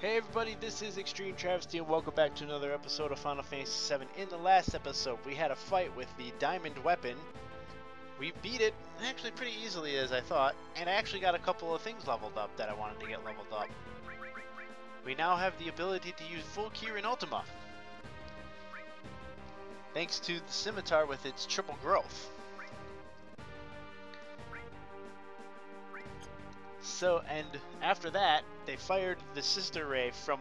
Hey everybody, this is Extreme Travesty and welcome back to another episode of Final Fantasy VII. In the last episode, we had a fight with the Diamond Weapon. We beat it actually pretty easily as I thought, and I actually got a couple of things leveled up that I wanted to get leveled up. We now have the ability to use full Kirin Ultima. Thanks to the Scimitar with its triple growth. So, and after that, they fired the Sister Ray from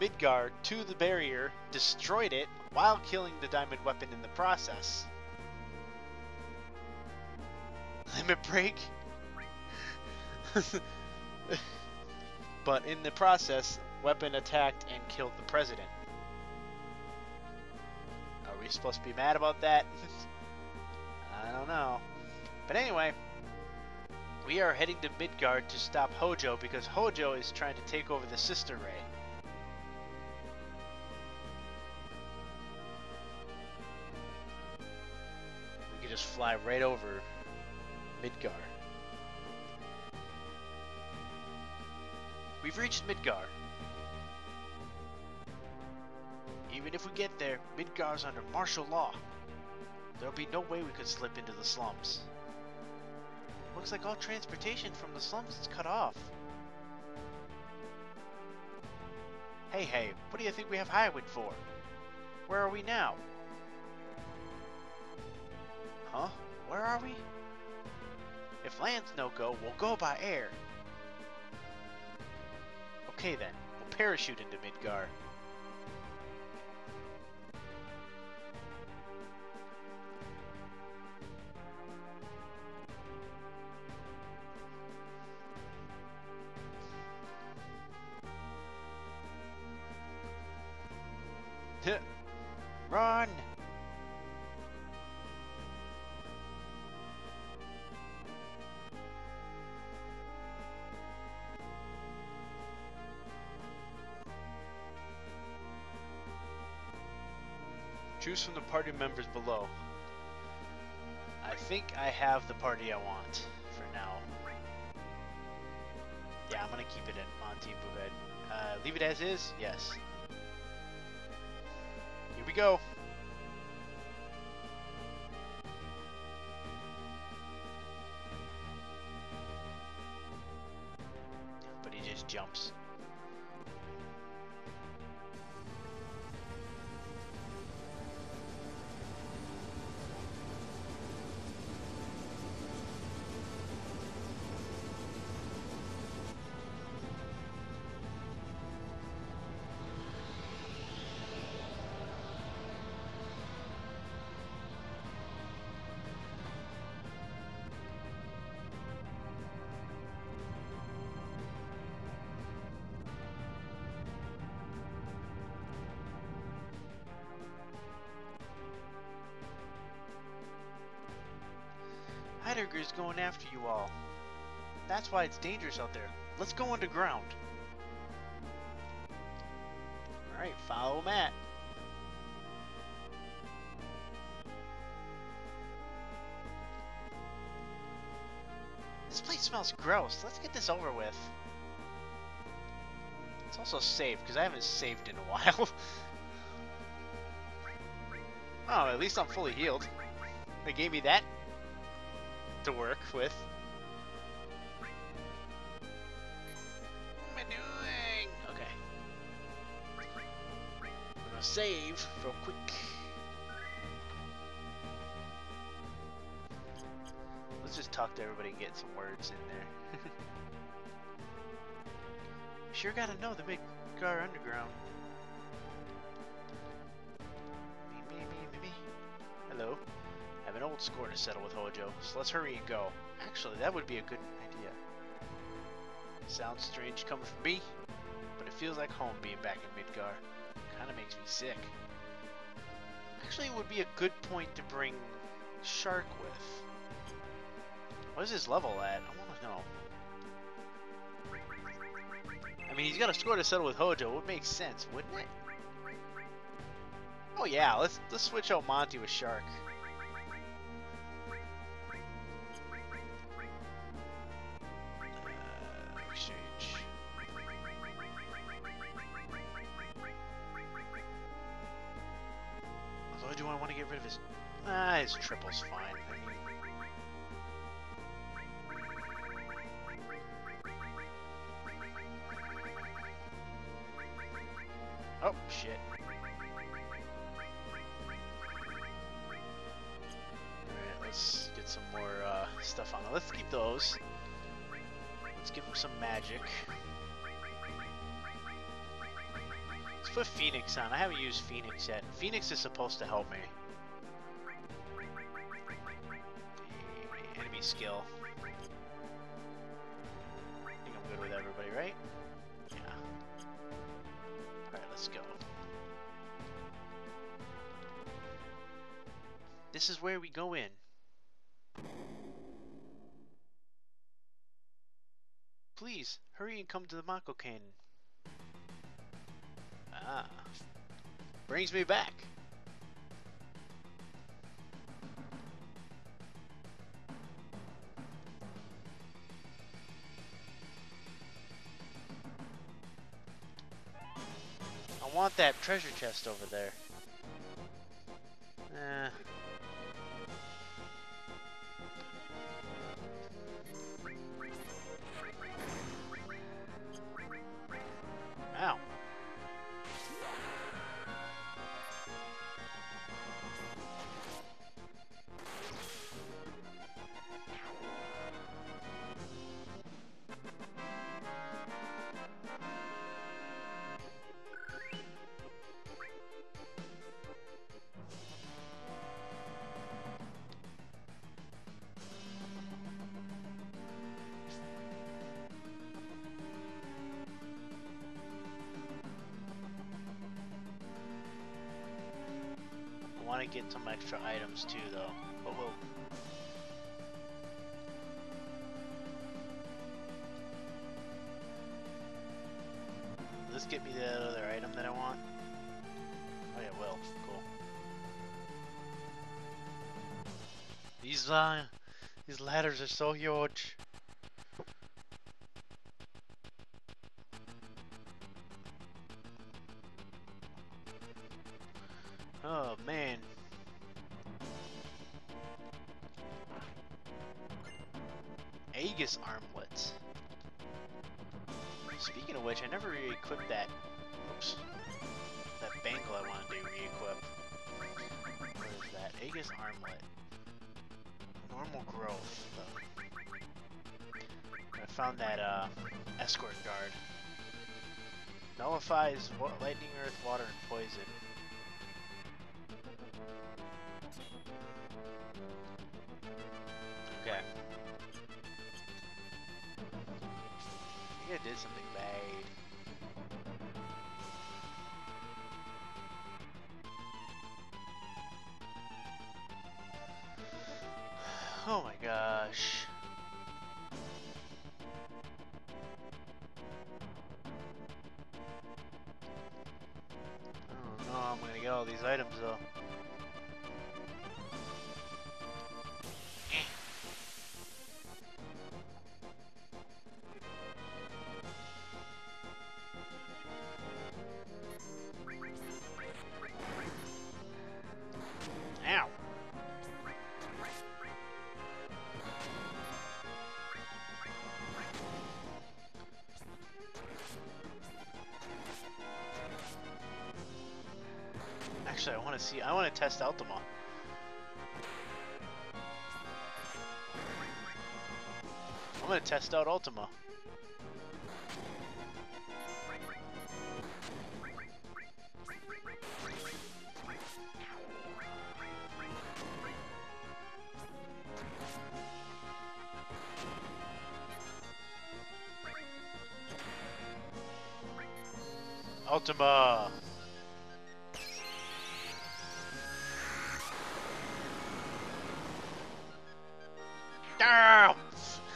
Midgar to the barrier, destroyed it, while killing the diamond weapon in the process. Limit break? but in the process, weapon attacked and killed the president. Are we supposed to be mad about that? I don't know. But anyway, we are heading to Midgar to stop Hojo because Hojo is trying to take over the Sister Ray. We can just fly right over Midgar. We've reached Midgar. Even if we get there, Midgar's under martial law. There'll be no way we could slip into the slums. Looks like all transportation from the slums is cut off. Hey, hey, what do you think we have Highwind for? Where are we now? Huh? Where are we? If land's no go, we'll go by air. Okay then, we'll parachute into Midgar. Choose from the party members below. I think I have the party I want for now. Yeah, I'm gonna keep it at Monty and Uh, leave it as is? Yes. Here we go. Heidegger's going after you all. That's why it's dangerous out there. Let's go underground. Alright, follow Matt. This place smells gross. Let's get this over with. It's also saved, because I haven't saved in a while. oh, at least I'm fully healed. They gave me that to work with. What am I doing? Okay. We're gonna save real quick. Let's just talk to everybody and get some words in there. sure gotta know the big car underground. Old score to settle with Hojo, so let's hurry and go. Actually, that would be a good idea. Sounds strange coming from me, but it feels like home being back in Midgar. Kinda makes me sick. Actually, it would be a good point to bring Shark with. What is his level at? I want to know. I mean, he's got a score to settle with Hojo. It would make sense, wouldn't it? Oh yeah, let's let's switch out Monty with Shark. Oh, shit. Alright, let's get some more uh, stuff on it. Let's keep those. Let's give him some magic. Let's put Phoenix on. I haven't used Phoenix yet. Phoenix is supposed to help me. Skill. I think I'm good with everybody, right? Yeah. Alright, let's go. This is where we go in. Please, hurry and come to the Mako Canyon. Ah. Brings me back. Want that treasure chest over there. Get some extra items too, though. But we'll. This get me that other item that I want? Oh yeah, will. Cool. These uh, these ladders are so huge. Okay. I think I did something bad. Oh my gosh. I don't know how I'm gonna get all these items though. Want to see. I want to test out Ultima. I'm gonna test out. Ultima!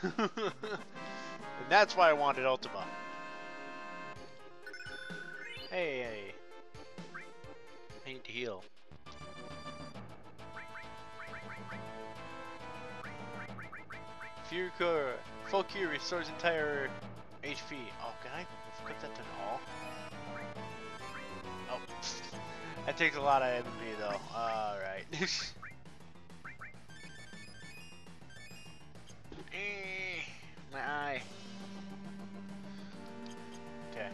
And that's why I wanted Ultima. Hey, hey. I need to heal. Full Cure restores entire HP. Oh, can I equip that to all? Oh. That takes a lot of MP though. Alright. Eh, My eye. Okay.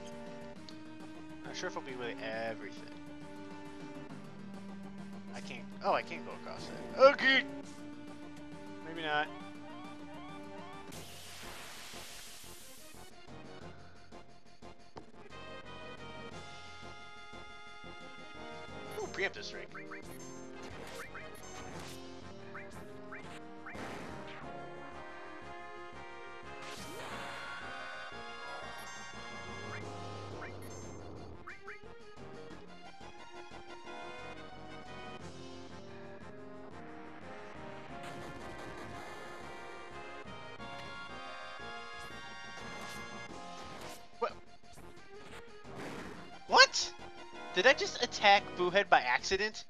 Not sure if I'll be with everything. I can't. Oh, I can't go across that. Okay. Maybe not. Ooh, preemptive strike. Did I just attack Boohead by accident?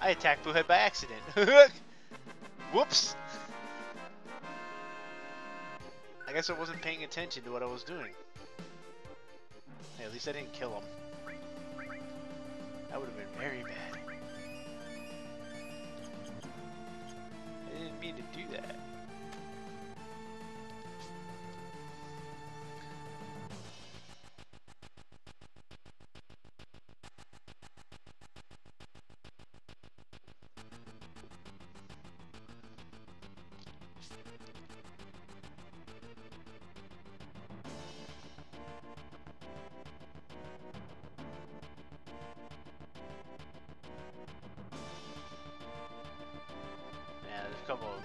I attacked Boohead by accident. Whoops. I guess I wasn't paying attention to what I was doing. Hey, at least I didn't kill him. That would have been very bad. I didn't mean to do that.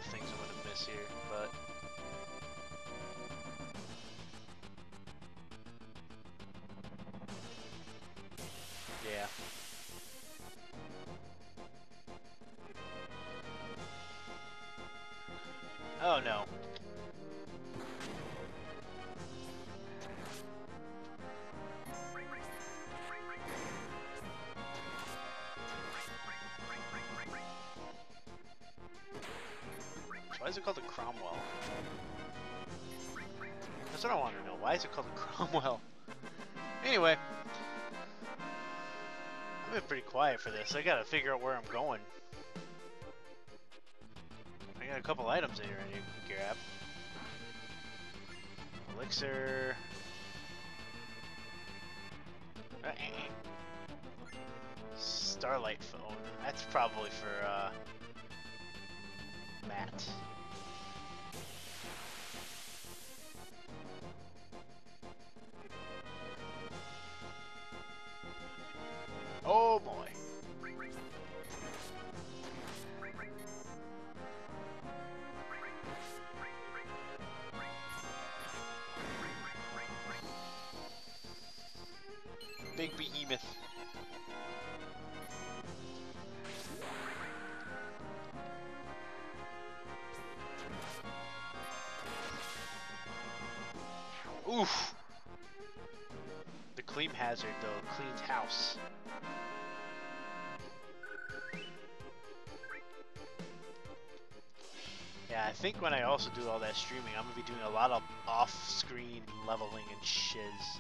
Things I'm gonna miss here, but Why is it called a Cromwell? That's what I want to know. Why is it called a Cromwell? Anyway. I've been pretty quiet for this. I gotta figure out where I'm going. I got a couple items in here I need to grab. Elixir. Starlight phone. That's probably for, uh, Matt. Big behemoth. Oof. The Clean Hazard, though, cleaned house. Yeah, I think when I also do all that streaming, I'm gonna be doing a lot of off-screen leveling and shiz.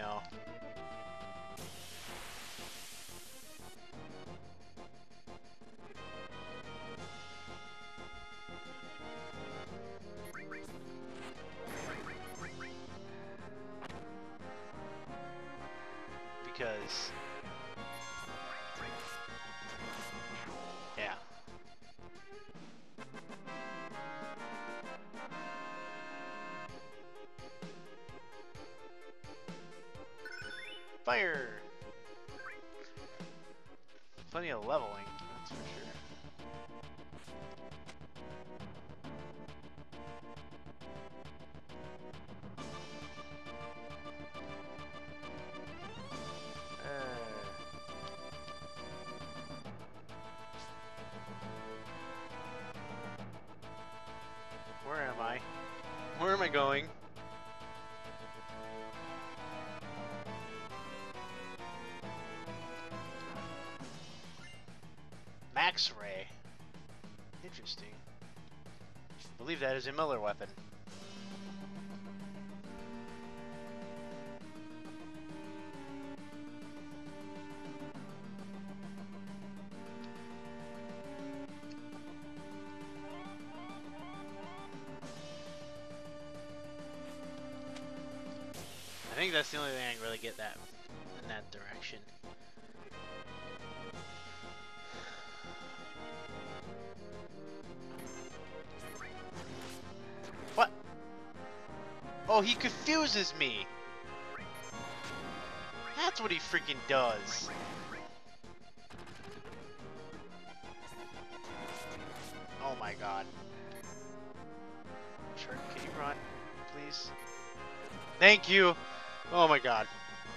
You Fire! Plenty of leveling, that's for sure. Uh, where am I? Where am I going? Interesting. I believe that is a Miller weapon. Oh, he confuses me. That's what he freaking does. Oh my god. Sure, can you run, please? Thank you! Oh my god.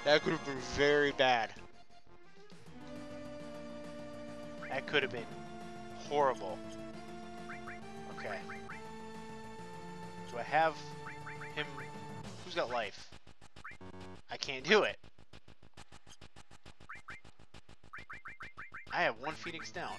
That could have been very bad. That could have been horrible. Okay. Do I have him? Who's got life? I can't do it. I have one Phoenix down.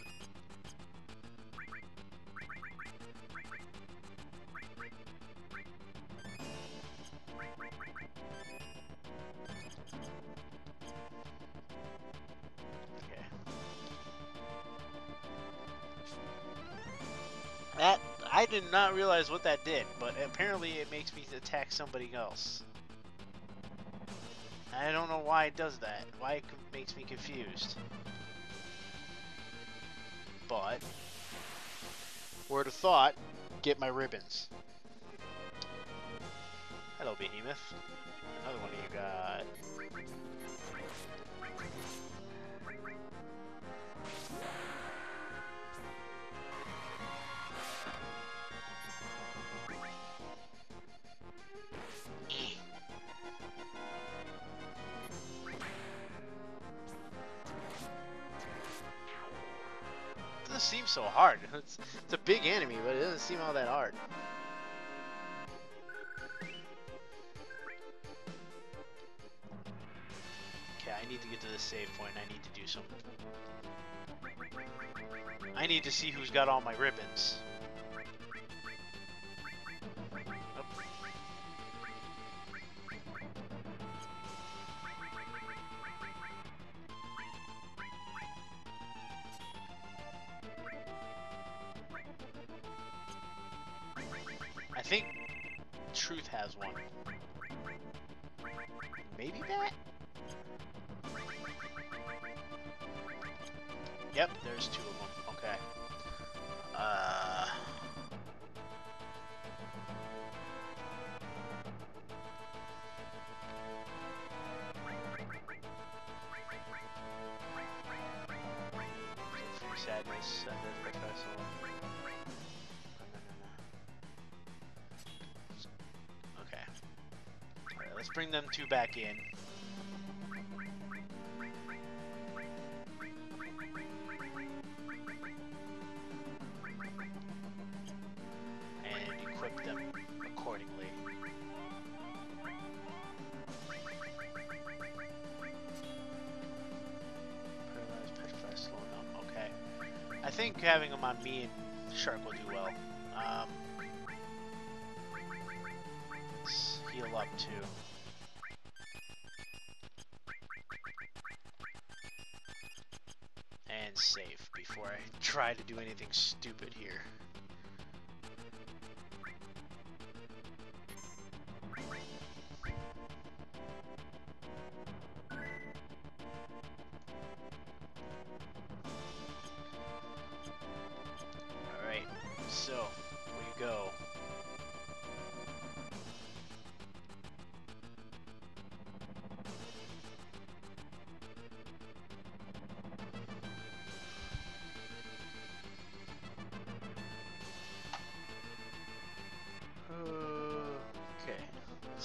I did not realize what that did, but apparently it makes me attack somebody else. I don't know why it does that. Why it makes me confused. But word of thought, get my ribbons. Hello, Behemoth. Another one of you got. So hard. It's, it's a big enemy, but it doesn't seem all that hard. Okay, I need to get to the save point. I need to do something. I need to see who's got all my ribbons. Truth has one. Maybe that? Yep, there's two of them. Okay. Uh. Free sadness, and let's bring them two back in. And equip them accordingly. Up. Okay. I think having them on me and Shark will do well. Um, heal up too. Try to do anything stupid here.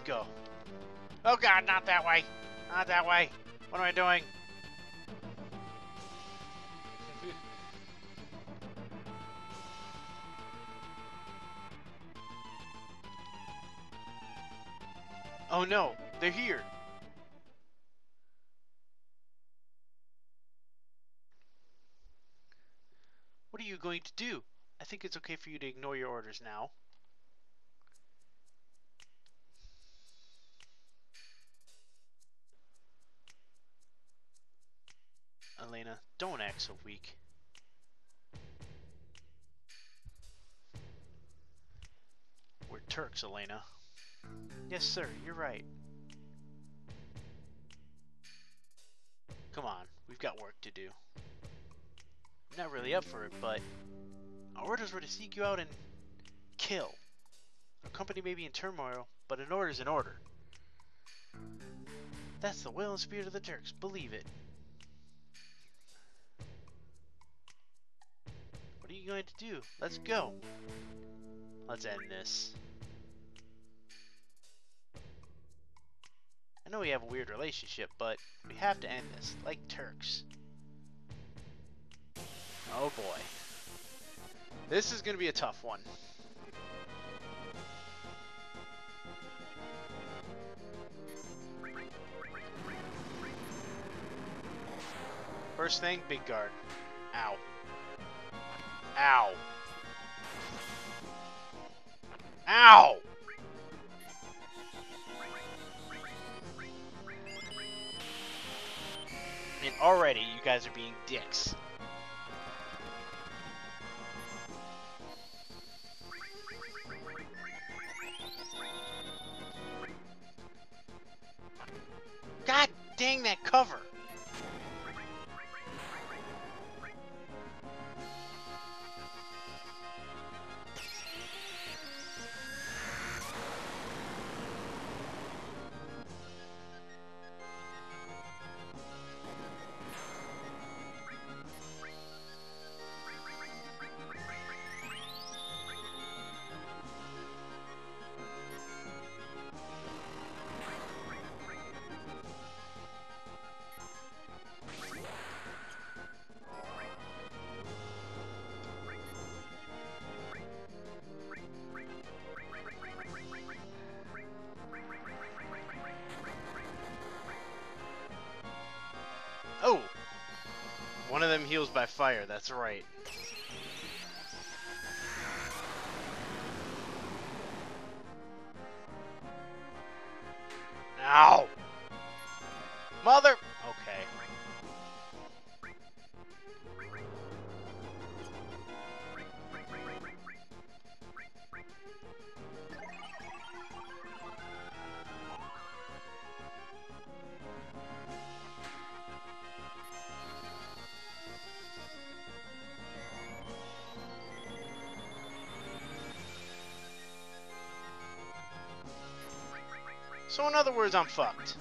Go. Oh god, not that way! Not that way! What am I doing? oh no, they're here! What are you going to do? I think it's okay for you to ignore your orders now. Don't act so weak. We're Turks, Elena. Yes, sir, you're right. Come on, we've got work to do. I'm not really up for it, but our orders were to seek you out and kill. Our company may be in turmoil, but an order's an order. That's the will and spirit of the Turks, believe it. You going to do? Let's go. Let's end this. I know we have a weird relationship, but we have to end this, like Turks. Oh boy. This is going to be a tough one. First thing, big guard. Ow. Ow. Ow! And already you guys are being dicks. God dang that cover! By fire, that's right. So in other words, I'm fucked.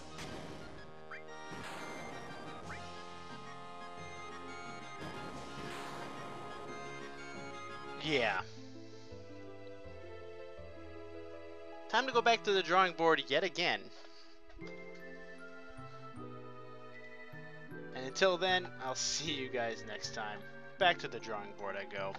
Yeah. Time to go back to the drawing board yet again. And until then, I'll see you guys next time. Back to the drawing board I go.